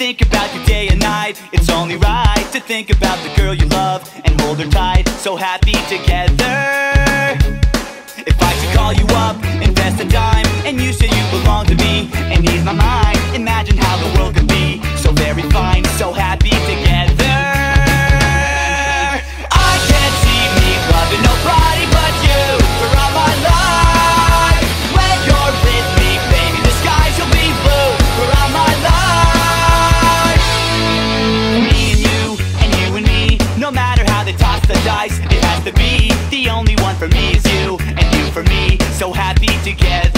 think about you day and night. It's only right to think about the girl you love And hold her tight, so happy together. If I should call you up, invest a dime And you should the dice, it has to be. The only one for me is you, and you for me. So happy together.